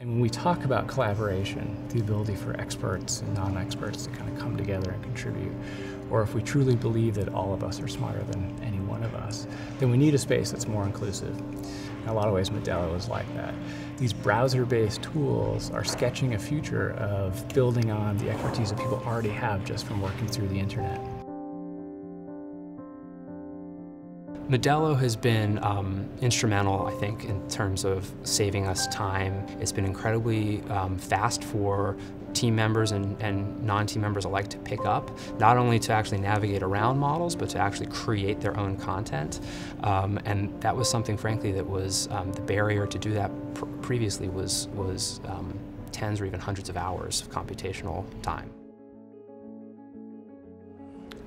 And when we talk about collaboration, the ability for experts and non-experts to kind of come together and contribute, or if we truly believe that all of us are smarter than any one of us, then we need a space that's more inclusive. In a lot of ways, Modelo is like that. These browser-based tools are sketching a future of building on the expertise that people already have just from working through the internet. Modelo has been um, instrumental, I think, in terms of saving us time. It's been incredibly um, fast for team members and, and non-team members alike to pick up, not only to actually navigate around models, but to actually create their own content. Um, and that was something, frankly, that was um, the barrier to do that pr previously was, was um, tens or even hundreds of hours of computational time.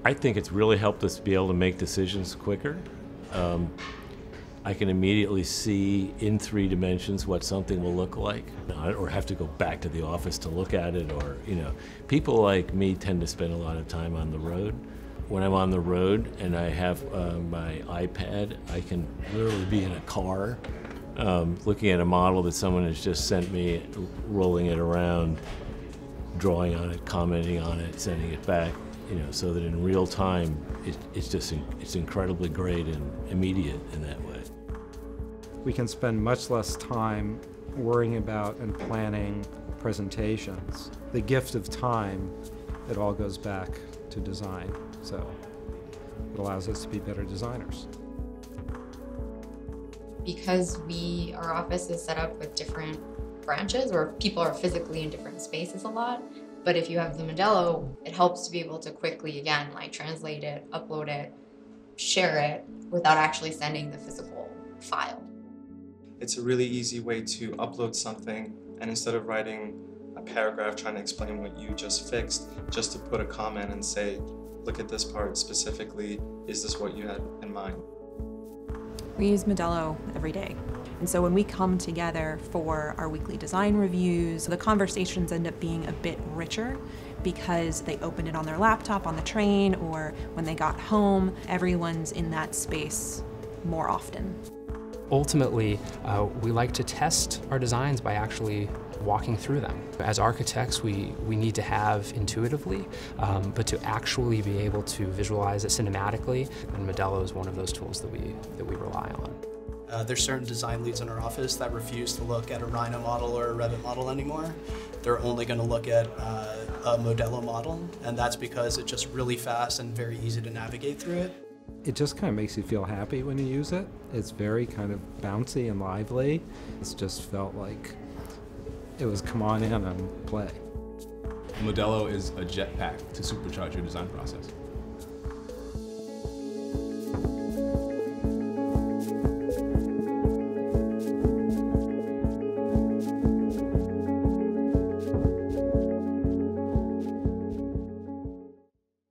I think it's really helped us be able to make decisions quicker. Um, I can immediately see in three dimensions what something will look like, or have to go back to the office to look at it, or, you know, people like me tend to spend a lot of time on the road. When I'm on the road and I have uh, my iPad, I can literally be in a car um, looking at a model that someone has just sent me, rolling it around, drawing on it, commenting on it, sending it back you know, so that in real time, it, it's just it's incredibly great and immediate in that way. We can spend much less time worrying about and planning presentations. The gift of time, it all goes back to design. So it allows us to be better designers. Because we, our office is set up with different branches where people are physically in different spaces a lot, but if you have the Modelo, it helps to be able to quickly, again, like translate it, upload it, share it without actually sending the physical file. It's a really easy way to upload something and instead of writing a paragraph trying to explain what you just fixed, just to put a comment and say, look at this part specifically, is this what you had in mind? We use Modelo every day. And so when we come together for our weekly design reviews, the conversations end up being a bit richer because they opened it on their laptop on the train or when they got home. Everyone's in that space more often. Ultimately, uh, we like to test our designs by actually walking through them. As architects, we, we need to have intuitively, um, but to actually be able to visualize it cinematically, and Modelo is one of those tools that we, that we rely on. Uh, there's certain design leads in our office that refuse to look at a Rhino model or a Revit model anymore. They're only going to look at uh, a Modelo model, and that's because it's just really fast and very easy to navigate through it. It just kind of makes you feel happy when you use it. It's very kind of bouncy and lively. It's just felt like it was come on in and play. Modelo is a jetpack to supercharge your design process.